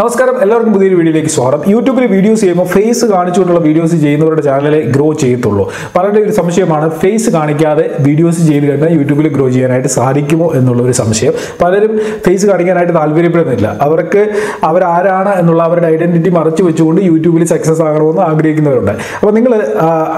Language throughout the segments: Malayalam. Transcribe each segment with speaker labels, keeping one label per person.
Speaker 1: നമസ്കാരം എല്ലാവർക്കും പുതിയൊരു വീഡിയോയിലേക്ക് സ്വാഗതം. യൂട്യൂബിൽ വീഡിയോസ് ചെയ്യുമ്പോൾ ഫേസ് കാണിച്ചുകൊണ്ടുള്ള വീഡിയോസ് ചെയ്യുന്നവരുടെ ചാനലെ ഗ്രോ ചെയ്യത്തുള്ളൂ. പലരുടെ ഒരു സംശയമാണ് ഫേസ് കാണിക്കാതെ വീഡിയോസ് ചെയ്ത് കഴിഞ്ഞാൽ യൂട്യൂബിൽ ഗ്രോ ചെയ്യാനായിട്ട് സാധിക്കുമോ എന്നുള്ള ഒരു സംശയം. പലരും ഫേസ് കാണിക്കാനായിട്ട് താല്പര്യപ്പെടുന്നില്ല. അവർക്ക് അവരാരാണ് എന്നുള്ള അവരുടെ ഐഡന്റിറ്റി മറച്ചു വെച്ചുകൊണ്ട് യൂട്യൂബിൽ സക്സസ് ആകണമെന്ന് ആഗ്രഹിക്കുന്നവരുണ്ട്. അപ്പോൾ നിങ്ങൾ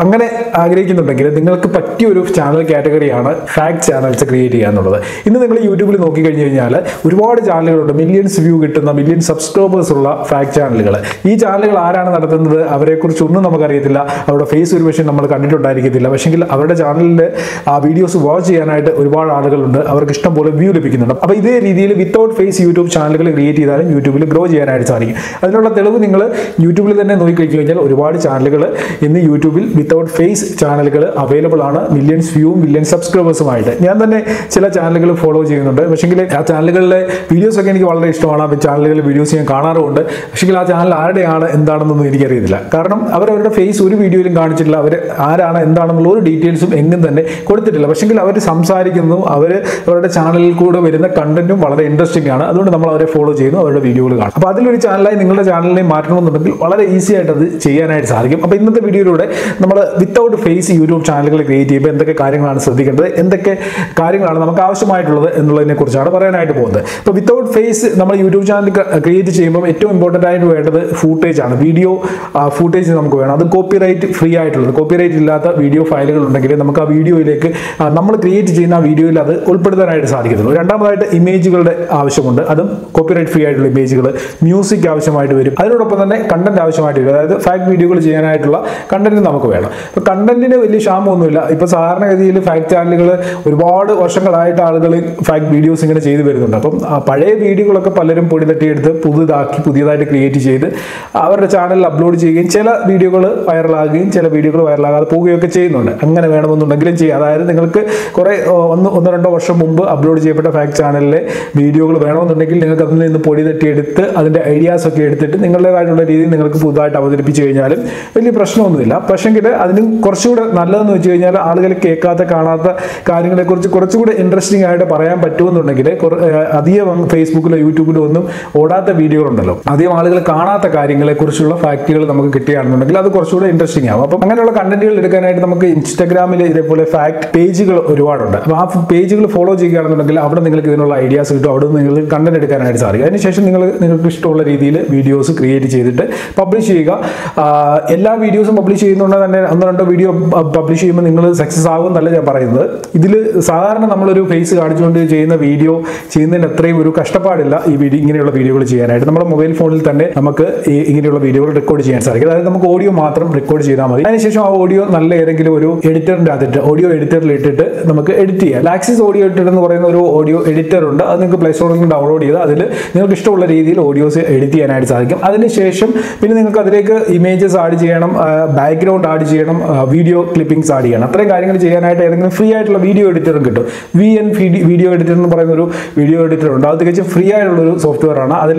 Speaker 1: അങ്ങനെ ആഗ്രഹിക്കുന്നുണ്ടെങ്കിൽ നിങ്ങൾക്ക് പറ്റിയ ഒരു ചാനൽ കാറ്റഗറിയാണ് ഫാക്ട് ചാനൽസ് ക്രിയേറ്റ് ചെയ്യുക എന്നുള്ളത്. ഇന്ന് നിങ്ങൾ യൂട്യൂബിൽ നോക്കിക്കഴിഞ്ഞ് കഴിഞ്ഞാൽ ഒരുപാട് ചാനലുകളുണ്ട്. മില്യൺസ് വ്യൂ കിട്ടുന്ന മില്യൺ സബ്സ്ക്രൈബേഴ്സ് ഉള്ള ഫാക്ട് ചാനലുകൾ ഈ ചാനലുകൾ ആരാണ് നടത്തുന്നത്? അവരെക്കുറിച്ച് ഒന്നും നമുക്കറിയത്തില്ല. അവരുടെ ഫേസ് ഒരു പക്ഷേ നമ്മൾ കണ്ടിട്ടുണ്ടായിരിക്കത്തില്ല. പക്ഷെങ്കിൽ അവരുടെ ചാനലിൽ ആ വീഡിയോസ് വാച്ച് ചെയ്യാനായിട്ട് ഒരുപാട് ആളുകളുണ്ട്. അവർക്ക് ഇഷ്ടം പോലെ വ്യൂ ലഭിക്കുന്നുണ്ട്. അപ്പോൾ ഇതേ രീതിയിൽ വിത്തൗട്ട് ഫേസ് യൂട്യൂബ് ചാനലുകൾ ക്രിയേറ്റ് ചെയ്താലും യൂട്യൂബിൽ ഗ്രോ ചെയ്യാനായിട്ട് സാധിക്കും. അതിനുള്ള തെളിവ് നിങ്ങൾ യൂട്യൂബിൽ തന്നെ നോക്കിക്കഴിഞ്ഞ് കഴിഞ്ഞാൽ ഒരുപാട് ചാനലുകൾ ഇന്ന് യൂട്യൂബിൽ വിത്തൗട്ട് ഫേസ് ചാനലുകൾ അവൈലബിൾ ആണ്. മില്യൺസ് വ്യൂവും മില്യൺ സബ്സ്ക്രൈബേഴ്സുമായിട്ട് ഞാൻ തന്നെ ചില ചാനലുകൾ ഫോളോ ചെയ്യുന്നുണ്ട്. പക്ഷേങ്കിൽ ആ ചാനലുകളിലെ വീഡിയോസ് ഒക്കെ എനിക്ക് വളരെ ഇഷ്ടമാണ്. ആ ചാനലുകളിലെ വീഡിയോസ് ഞാൻ കാണാറുമുണ്ട്. പക്ഷേ ആ ചാനൽ ആരുടെയാണ് എന്താണെന്നൊന്നും എനിക്കറിയത്തില്ല. കാരണം അവരവരുടെ ഫേസ് ഒരു വീഡിയോയിലും കാണിച്ചിട്ടില്ല. അവർ ആരാണ് എന്താണെന്നുള്ള ഒരു ഡീറ്റെയിൽസും എങ്ങും തന്നെ കൊടുത്തിട്ടില്ല. പക്ഷെങ്കിൽ അവർ സംസാരിക്കുന്നു അവർ അവരുടെ ചാനലിൽ കൂടെ വരുന്ന കണ്ടന്റും വളരെ ഇൻട്രസ്റ്റിംഗ് ആണ്. അതുകൊണ്ട് നമ്മൾ അവരെ ഫോളോ ചെയ്യുന്നു അവരുടെ വീഡിയോകൾ കാണും. അപ്പോൾ അതിലൊരു ചാനലായി നിങ്ങളുടെ ചാനലിനെ മാറ്റണമെന്നുണ്ടെങ്കിൽ വളരെ ഈസി ആയിട്ട് അത് ചെയ്യാനായിട്ട് സാധിക്കും. അപ്പോൾ ഇന്നത്തെ വീഡിയോയിലൂടെ നമ്മൾ വിത്തൗട്ട് ഫേസ് യൂട്യൂബ് ചാനലുകൾ ക്രിയേറ്റ് ചെയ്യുമ്പോൾ എന്തൊക്കെ കാര്യങ്ങളാണ് ശ്രദ്ധിക്കേണ്ടത് എന്തൊക്കെ കാര്യങ്ങളാണ് നമുക്ക് ആവശ്യമായിട്ടുള്ളത് എന്നുള്ളതിനെ കുറിച്ചാണ് പറയാനായിട്ട് പോകുന്നത്. അപ്പോൾ വിത്തൗട്ട് ഫേസ് നമ്മൾ യൂട്യൂബ് ചാനൽ ക്രിയേറ്റ് ചെയ്യുമ്പോൾ ഏറ്റവും ഇമ്പോർട്ടന്റ് ആയിട്ട് വേണ്ടത് ഫൂട്ടേജ് ആണ്. വീഡിയോ ഫൂട്ടേജ് നമുക്ക് വേണം. അത് കോപ്പിറൈറ്റ് ഫ്രീ ആയിട്ടുള്ളത്. കോപ്പിറൈറ്റ് ഇല്ലാത്ത വീഡിയോ ഫയലുകൾ ഉണ്ടെങ്കിൽ നമുക്ക് ആ വീഡിയോയിലേക്ക് നമ്മൾ ക്രിയേറ്റ് ചെയ്യുന്ന ആ വീഡിയോയിൽ അത് ഉൾപ്പെടുത്താനായിട്ട് സാധിക്കത്തുള്ളൂ. രണ്ടാമതായിട്ട് ഇമേജുകളുടെ ആവശ്യമുണ്ട്. അതും കോപ്പിറൈറ്റ് ഫ്രീ ആയിട്ടുള്ള ഇമേജുകൾ മ്യൂസിക് ആവശ്യമായിട്ട് വരും. അതിനോടൊപ്പം തന്നെ കണ്ടന്റ് ആവശ്യമായിട്ട് വരും. അതായത് ഫാക്ട് വീഡിയോകൾ ചെയ്യാനായിട്ടുള്ള കണ്ടന്റ് നമുക്ക് വേണം. ഇപ്പോൾ കണ്ടന്റിന് വലിയ ക്ഷാമമൊന്നുമില്ല. ഇപ്പോൾ സാധാരണഗതിയിൽ ഫാക്ട് ചാനലുകൾ ഒരുപാട് വർഷങ്ങളായിട്ട് ആളുകൾ ഫാക്ട് വീഡിയോസ് ഇങ്ങനെ ചെയ്തു വരുന്നുണ്ട്. അപ്പം പഴയ വീഡിയോകളൊക്കെ പലരും പൊടി തട്ടിയെടുത്ത് പുതുതാക്കി പുതിയതായിട്ട് ക്രിയേറ്റ് ചെയ്ത് അവരുടെ ചാനലിൽ അപ്ലോഡ് ചെയ്യുകയും ചില വീഡിയോകൾ വൈറലാകുകയും ചില വീഡിയോകൾ വൈറലാകാതെ പോവുകയൊക്കെ ചെയ്യുന്നുണ്ട്. അങ്ങനെ വേണമെന്നുണ്ടെങ്കിലും ചെയ്യാം. അതായത് നിങ്ങൾക്ക് കുറേ ഒന്ന് ഒന്ന് രണ്ടോ വർഷം മുമ്പ് അപ്ലോഡ് ചെയ്യപ്പെട്ട ഫാക്ട് ചാനലിലെ വീഡിയോകൾ വേണമെന്നുണ്ടെങ്കിൽ നിങ്ങൾക്ക് അതിൽ നിന്ന് പൊടി തട്ടിയെടുത്ത് അതിന്റെ ഐഡിയാസ് ഒക്കെ എടുത്തിട്ട് നിങ്ങളുടേതായിട്ടുള്ള രീതിയിൽ നിങ്ങൾക്ക് പുതുതായിട്ട് അവതരിപ്പിച്ച് കഴിഞ്ഞാലും വലിയ പ്രശ്നമൊന്നുമില്ല. പക്ഷെങ്കിൽ അതിനും കുറച്ചുകൂടെ നല്ലതെന്ന് വെച്ച് കഴിഞ്ഞാൽ ആളുകൾ കേൾക്കാത്ത കാണാത്ത കാര്യങ്ങളെക്കുറിച്ച് കുറച്ചുകൂടെ ഇൻട്രസ്റ്റിംഗ് ആയിട്ട് പറയാൻ പറ്റുമെന്നുണ്ടെങ്കിൽ അധികം ഫേസ്ബുക്കിലോ യൂട്യൂബിലോ ഒന്നും ഓടാത്ത വീഡിയോകളുണ്ടല്ലോ അധികം ആളുകൾ കാണാത്ത കാര്യങ്ങളെ കുറിച്ചുള്ള ഫാക്റ്റുകൾ നമുക്ക് കിട്ടുകയാണെന്നുണ്ടെങ്കിൽ അത് കുറച്ചുകൂടെ ഇൻട്രസ്റ്റിംഗ് ആവും. അപ്പം അങ്ങനെയുള്ള കണ്ടന്റുകൾ എടുക്കാനായിട്ട് നമുക്ക് ഇൻസ്റ്റാഗ്രാമിൽ ഇതേപോലെ ഫാക്ട് പേജുകൾ ഒരുപാടുണ്ട്. അപ്പോൾ ആ പേജുകൾ ഫോളോ ചെയ്യുകയാണെന്നുണ്ടെങ്കിൽ അവിടെ നിങ്ങൾക്ക് ഇതിനുള്ള ഐഡിയാസ് കിട്ടും. അവിടെ നിന്ന് നിങ്ങൾ കണ്ടന്റ് എടുക്കാനായിട്ട് സാധിക്കും. അതിനുശേഷം നിങ്ങൾ നിങ്ങൾക്ക് ഇഷ്ടമുള്ള രീതിയിൽ വീഡിയോസ് ക്രിയേറ്റ് ചെയ്തിട്ട് പബ്ലിഷ് ചെയ്യുക. എല്ലാ വീഡിയോസും പബ്ലിഷ് ചെയ്യുന്നതുകൊണ്ട് തന്നെ ഒന്നോ രണ്ടോ വീഡിയോ പബ്ലിഷ് ചെയ്യുമ്പോൾ നിങ്ങൾ സക്സസ് ആകും എന്നല്ല ഞാൻ പറയുന്നത്. ഇതിൽ സാധാരണ നമ്മളൊരു ഫേസ് കാണിച്ചുകൊണ്ട് ചെയ്യുന്ന വീഡിയോ ചെയ്യുന്നതിന് അത്രയും ഒരു കഷ്ടപ്പാടില്ല ഈ വീഡിയോ ഇങ്ങനെയുള്ള വീഡിയോകൾ ചെയ്യാനായിട്ട്. നമ്മുടെ മൊബൈൽ ഫോണിൽ തന്നെ നമുക്ക് ഈ ഇങ്ങനെയുള്ള വീഡിയോകൾ റെക്കോർഡ് ചെയ്യാൻ സാധിക്കും. അതായത് നമുക്ക് ഓഡിയോ മാത്രം റെക്കോർഡ് ചെയ്താൽ മതി. അതിനുശേഷം ആ ഓഡിയോ നല്ല ഏതെങ്കിലും ഒരു എഡിറ്ററിന്റെ അകത്തിട്ട് ഓഡിയോ എഡിറ്ററിൽ ഇട്ടിട്ട് നമുക്ക് എഡിറ്റ് ചെയ്യാം. ലാക്സിസ് ഓഡിയോ എഡിറ്റർ എന്ന് പറയുന്ന ഒരു ഓഡിയോ എഡിറ്റർ ഉണ്ട്. അത് നിങ്ങൾക്ക് പ്ലേ സ്റ്റോറിൽ നിന്ന് ഡൗൺലോഡ് ചെയ്ത് അതിൽ നിങ്ങൾക്ക് ഇഷ്ടമുള്ള രീതിയിൽ ഓഡിയോസ് എഡിറ്റ് ചെയ്യാനായിട്ട് സാധിക്കും. അതിനുശേഷം പിന്നെ നിങ്ങൾക്ക് അതിലേക്ക് ഇമേജസ് ആഡ് ചെയ്യണം ബാക്ക്ഗ്രൗണ്ട് ആഡ് ചെയ്യണം വീഡിയോ ക്ലിപ്പിംഗ്സ് ആഡ് ചെയ്യണം. അത്രയും കാര്യങ്ങൾ ചെയ്യാനായിട്ട് ഏതെങ്കിലും ഫ്രീ ആയിട്ടുള്ള വീഡിയോ എഡിറ്ററും കിട്ടും. വി എൻ വീഡിയോ എഡിറ്റർ എന്ന് പറയുന്ന ഒരു വീഡിയോ എഡിറ്റർ ഉണ്ട്. അത് തികച്ചും ഫ്രീ ആയിട്ടുള്ള ഒരു സോഫ്റ്റ്വെയർ ആണ്. അതിൽ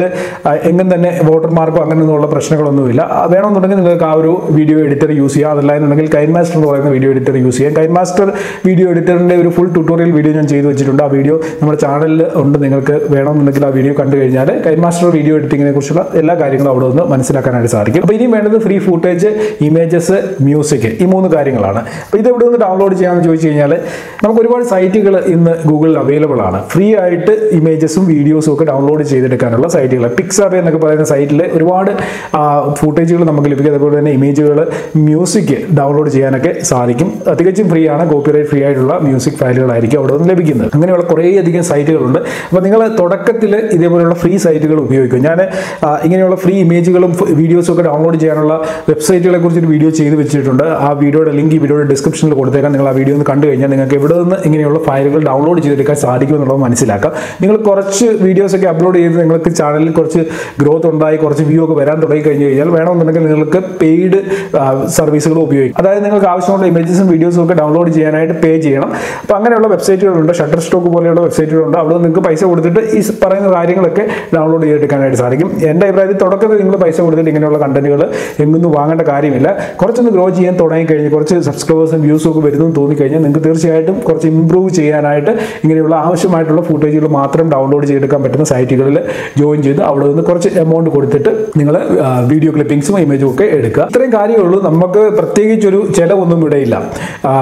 Speaker 1: എങ്ങും തന്നെ വോട്ടർമാർക്കോ അങ്ങനെയൊന്നുള്ള പ്രശ്നങ്ങളൊന്നുമില്ല. വേണമെന്നുണ്ടെങ്കിൽ നിങ്ങൾക്ക് ആ ഒരു വീഡിയോ എഡിറ്റർ യൂസ് ചെയ്യാം. അതല്ല എന്നുണ്ടെങ്കിൽ കൈൻ മാസ്റ്റർ എന്ന് പറയുന്ന വീഡിയോ എഡിറ്റർ യൂസ് ചെയ്യാം. കൈൻ മാസ്റ്റർ വീഡിയോ എഡിറ്ററിന്റെ ഒരു ഫുൾ ട്യൂട്ടോറിയൽ വീഡിയോ ഞാൻ ചെയ്തു വെച്ചിട്ടുണ്ട്. ആ വീഡിയോ നമ്മുടെ ചാനലിൽ ഉണ്ട്. നിങ്ങൾക്ക് വേണമെന്നുണ്ടെങ്കിൽ ആ വീഡിയോ കണ്ടു കഴിഞ്ഞാൽ കൈൻ മാസ്റ്റർ വീഡിയോ എഡിറ്റിങ്ങിനെ കുറിച്ചുള്ള എല്ലാ കാര്യങ്ങളും അവിടെ നിന്ന് മനസ്സിലാക്കാനായിട്ട് സാധിക്കും. അപ്പോൾ ഇനിയും വേണ്ടത് ഫ്രീ ഫുട്ടേജ് ഇമേജസ് മ്യൂസിക് ഈ മൂന്ന് കാര്യങ്ങളാണ്. അപ്പോൾ ഇത് എവിടെ നിന്ന് ഡൗൺലോഡ് ചെയ്യാമെന്ന് ചോദിച്ചു കഴിഞ്ഞാൽ നമുക്ക് ഒരുപാട് സൈറ്റുകൾ ഇന്ന് ഗൂഗിളിൽ അവൈലബിൾ ആണ്. ഫ്രീ ആയിട്ട് ഇമേജസും വീഡിയോസും ഒക്കെ ഡൗൺലോഡ് ചെയ്തെടുക്കാനുള്ള സൈറ്റുകൾ പിക്സാർട്ട് എന്നൊക്കെ പറയുന്ന സൈറ്റിൽ ഒരുപാട് ഫൂട്ടേജുകൾ നമുക്ക് ലഭിക്കും. അതുപോലെ തന്നെ ഇമേജുകൾ മ്യൂസിക് ഡൗൺലോഡ് ചെയ്യാനൊക്കെ സാധിക്കും. തികച്ചും ഫ്രീ ആണ്. കോപ്പിറൈറ്റ് ഫ്രീ ആയിട്ടുള്ള മ്യൂസിക് ഫയലുകളായിരിക്കും അവിടെ നിന്ന് ലഭിക്കുന്നത്. അങ്ങനെയുള്ള കുറേയധികം സൈറ്റുകളുണ്ട് അപ്പോൾ നിങ്ങൾ തുടക്കത്തിൽ ഇതേപോലെയുള്ള ഫ്രീ സൈറ്റുകൾ ഉപയോഗിക്കും. ഞാൻ ഇങ്ങനെയുള്ള ഫ്രീ ഇമേജുകളും വീഡിയോസും ഒക്കെ ഡൗൺലോഡ് ചെയ്യാനുള്ള വെബ്സൈറ്റുകളെ കുറിച്ചൊരു വീഡിയോ ചെയ്ത് വെച്ചിട്ടുണ്ട്. ആ വീഡിയോയുടെ ലിങ്ക് ഈ വീഡിയോയുടെ ഡിസ്ക്രിപ്ഷനിൽ കൊടുത്തേക്കാം. നിങ്ങൾ ആ വീഡിയോ ഒന്ന് കണ്ടു കഴിഞ്ഞാൽ നിങ്ങൾക്ക് എവിടെ നിന്ന് ഇങ്ങനെയുള്ള ഫയലുകൾ ഡൗൺലോഡ് ചെയ്തെടുക്കാൻ സാധിക്കും എന്നുള്ളത് മനസ്സിലാക്കാം. നിങ്ങൾ കുറച്ച് വീഡിയോസൊക്കെ അപ്ലോഡ് ചെയ്ത് നിങ്ങൾക്ക് ചാനലിൽ കുറച്ച് ഗ്രോത്ത് ഉണ്ടായി കുറച്ച് വ്യൂ ഒക്കെ വരാൻ തുടങ്ങി കഴിഞ്ഞ് കഴിഞ്ഞാൽ വേണമെന്നുണ്ടെങ്കിൽ നിങ്ങൾക്ക് പെയ്ഡ് സർവീസുകൾ ഉപയോഗിക്കും. അതായത് നിങ്ങൾക്ക് ആവശ്യമുള്ള ഇമേജസും വീഡിയോസും ഒക്കെ ഡൗൺലോഡ് ചെയ്യാനായിട്ട് പേ ചെയ്യണം. അപ്പോൾ അങ്ങനെയുള്ള വെബ്സൈറ്റുകളുണ്ട് ഷട്ടർ സ്റ്റോക്ക് പോലെയുള്ള വെബ്സൈറ്റുകളുണ്ട് അവിടെ നിങ്ങൾക്ക് പൈസ കൊടുത്തിട്ട് ഈ പറയുന്ന കാര്യങ്ങളൊക്കെ ഡൗൺലോഡ് ചെയ്തെടുക്കാനായിട്ട് സാധിക്കും. എന്റെ അഭിപ്രായത്തിൽ തുടക്കത്തിൽ നിങ്ങൾ പൈസ കൊടുത്തിട്ട് ഇങ്ങനെയുള്ള കണ്ടന്റുകൾ എങ്ങൊന്നും വാങ്ങേണ്ട കാര്യമില്ല. കുറച്ചൊന്ന് ഗ്രോ ചെയ്യാൻ തുടങ്ങി കഴിഞ്ഞ് കുറച്ച് സബ്സ്ക്രൈബേഴ്സും വ്യൂസും ഒക്കെ വരുന്നു തോന്നിക്കഴിഞ്ഞാൽ നിങ്ങൾക്ക് തീർച്ചയായിട്ടും കുറച്ച് ഇമ്പ്രൂവ് ചെയ്യാനായിട്ട് ഇങ്ങനെയുള്ള ആവശ്യമായിട്ടുള്ള ഫുട്ടേജുകൾ മാത്രം ഡൗൺലോഡ് ചെയ്തെടുക്കാൻ പറ്റുന്ന സൈറ്റുകളിൽ ജോയിൻ ചെയ്ത് അവിടെ ഒന്ന് കുറച്ച് എമൗണ്ട് കൊടുത്തിട്ട് നിങ്ങൾ വീഡിയോ ക്ലിപ്പിംഗ്സും ഇമേജും ഒക്കെ എടുക്കുക. ഇത്രയും കാര്യമുള്ളൂ. നമുക്ക് പ്രത്യേകിച്ച് ഒരു ചിലവൊന്നും ഇടയില്ല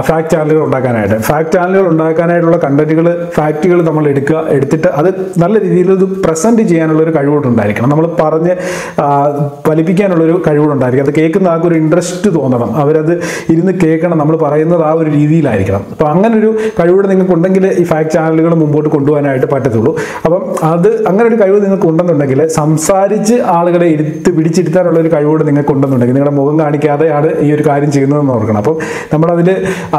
Speaker 1: ഫാക്ട് ചാനലുകൾ ഉണ്ടാക്കാനായിട്ട്. ഫാക്ട് ചാനലുകൾ ഉണ്ടാക്കാനായിട്ടുള്ള കണ്ടന്റുകൾ ഫാക്റ്റുകൾ നമ്മൾ എടുക്കുക എടുത്തിട്ട് അത് നല്ല രീതിയിൽ ഇത് പ്രസന്റ് ചെയ്യാനുള്ള ഒരു കഴിവുണ്ടായിരിക്കണം നമ്മൾ പറഞ്ഞ് ഫലിപ്പിക്കാനുള്ളൊരു ഫലിപ്പിക്കാനുള്ള ഒരു കഴിവുണ്ടായിരിക്കും അത് കേൾക്കുന്ന ആൾക്ക് ഒരു ഇൻട്രസ്റ്റ് തോന്നണം. അവരത് ഇരുന്ന് കേൾക്കണം. നമ്മൾ പറയുന്നത് ആ ഒരു രീതിയിലായിരിക്കണം. അപ്പോൾ അങ്ങനെ ഒരു കഴിവുകൂടെ നിങ്ങൾക്ക് ഉണ്ടെങ്കിൽ ഈ ഫാക്ട് ചാനലുകൾ മുമ്പോട്ട് കൊണ്ടുപോകാനായിട്ട് പറ്റത്തുള്ളൂ. അപ്പം അത് അങ്ങനെ ഒരു കഴിവ് നിങ്ങൾക്ക് ഉണ്ടെന്നുണ്ടെങ്കിൽ സംസാരിച്ച് ആളുകളെ ഇരുത്ത് പിടിച്ചിരുത്താനുള്ള ഒരു കഴിവോട് നിങ്ങൾക്ക് ഉണ്ടെന്നുണ്ടെങ്കിൽ നിങ്ങളുടെ മുഖം കാണിക്കാതെയാണ് ഈ ഒരു കാര്യം ചെയ്യുന്നതെന്ന് ഓർക്കണം. അപ്പം നമ്മളതിൽ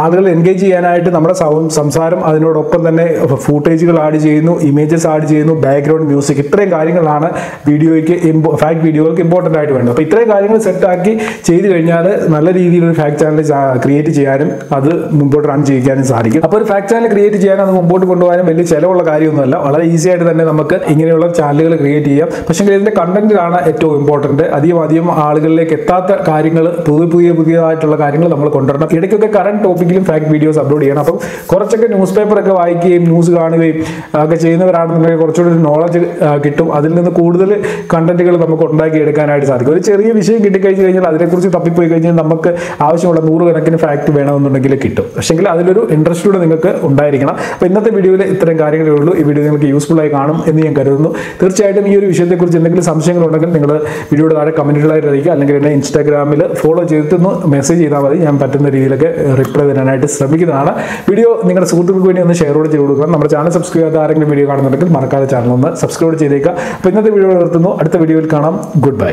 Speaker 1: ആളുകൾ എൻഗേജ് ചെയ്യാനായിട്ട് നമ്മുടെ സംസാരം അതിനോടൊപ്പം തന്നെ ഫൂട്ടേജുകൾ ആഡ് ചെയ്യുന്നു ഇമേജസ് ആഡ് ചെയ്യുന്നു ബാക്ക്ഗ്രൗണ്ട് മ്യൂസിക് ഇത്രയും കാര്യങ്ങളാണ് വീഡിയോയ്ക്ക് ഫാക്ട് വീഡിയോകൾക്ക് ഇമ്പോർട്ടന്റ് ആയിട്ട് വേണ്ടത്. അപ്പോൾ ഇത്രയും കാര്യങ്ങൾ സെറ്റാക്കി ചെയ്തു കഴിഞ്ഞാൽ നല്ല രീതിയിൽ ഒരു ഫാക്ട് ചാനൽ ക്രിയേറ്റ് ചെയ്യാനും അത് മുമ്പോട്ട് റൺ ചെയ്യിക്കാനും സാധിക്കും. അപ്പോൾ ഒരു ഫാക്ട് ചാനൽ ക്രിയേറ്റ് ചെയ്യാനും അത് മുമ്പോട്ട് കൊണ്ടുപോകാനും വലിയ ചിലവുള്ള കാര്യമൊന്നുമല്ല. വളരെ ഈസി ആയിട്ട് തന്നെ നമുക്ക് ഇങ്ങനെയുള്ള ചാനലുകൾ ക്രിയേറ്റ് ചെയ്യാം. പക്ഷേ ഇതിന്റെ കണ്ടന്റിലാണ് ഏറ്റവും ഇമ്പോർട്ടന്റ് അധികം അധികം ആളുകളിലേക്ക് എത്താത്ത കാര്യങ്ങൾ പുതിയ പുതിയ പുതിയതായിട്ടുള്ള കാര്യങ്ങൾ നമ്മൾ കൊണ്ടുവരണം. ഇടയ്ക്കൊക്കെ കറണ്ട് ടോപ്പിക്കിലും ഫാക്ട് വീഡിയോസ് അപ്ലോഡ് ചെയ്യണം. അപ്പം കുറച്ചൊക്കെ ന്യൂസ് പേപ്പറൊക്കെ വായിക്കുകയും ന്യൂസ് കാണുകയും ഒക്കെ ചെയ്യുന്നവരാണെന്നുണ്ടെങ്കിൽ കുറച്ചുകൂടി ഒരു നോളജ് കിട്ടും. അതിൽ നിന്ന് കൂടുതൽ കണ്ടന്റുകൾ നമുക്ക് ഉണ്ടാക്കി എടുക്കാനായിട്ട് സാധിക്കും. ഒരു ചെറിയ വിഷയം കിട്ടിക്കഴിഞ്ഞ് കഴിഞ്ഞാൽ അതിനെക്കുറിച്ച് തപ്പിപ്പോയി കഴിഞ്ഞാൽ നമുക്ക് ആവശ്യമുള്ള നൂറുകണക്കിന് ഫാക്ട് വേണമെന്നുണ്ടെങ്കിൽ കിട്ടും. പക്ഷെങ്കിൽ അതിലൊരു ഇൻട്രസ്റ്റ് കൂടെ നിങ്ങൾക്ക് ഉണ്ടായിരിക്കണം. അപ്പോൾ ഇന്നത്തെ വീഡിയോയിൽ ഇത്രയും കാര്യങ്ങളേ ഉള്ളൂ. ഈ വീഡിയോ നിങ്ങൾക്ക് യൂസ്ഫുൾ ആയി കാണും എന്ന് ഞാൻ കരുതുന്നു. തീർച്ചയായിട്ടും ഈ ഒരു വിഷയത്തെക്കുറിച്ച് എന്തെങ്കിലും സംശയങ്ങളുണ്ടെങ്കിൽ നിങ്ങൾ വീഡിയോയുടെ താഴെ കമന്റുകളായിട്ട് അറിയിക്കുക. അല്ലെങ്കിൽ എന്നെ ഇൻസ്റ്റാഗ്രാമിൽ ഫോളോ ചെയ്തിട്ടൊന്ന് മെസ്സേജ് ചെയ്താൽ മതി. ഞാൻ പറ്റുന്ന രീതിയിലൊക്കെ റിപ്ലൈ തരാനായിട്ട് ശ്രമിക്കുന്നതാണ്. വീഡിയോ നിങ്ങളുടെ സുഹൃത്തുക്കൾക്ക് വേണ്ടി ഒന്ന് ഷെയർ ചെയ്ത് കൊടുക്കുക നമ്മുടെ ചാനൽ സബ്സ്ക്രൈബ് ചെയ്ത ആരെങ്കിലും വീഡിയോ കാണുന്നുണ്ടെങ്കിൽ മറക്കാതെ ചാനൽ ഒന്ന് സബ്സ്ക്രൈബ് ചെയ്തേക്കുക. അപ്പോൾ ഇന്നത്തെ വീഡിയോ നിർത്തുന്നു. അടുത്ത വീഡിയോയിൽ കാണാം. Good bye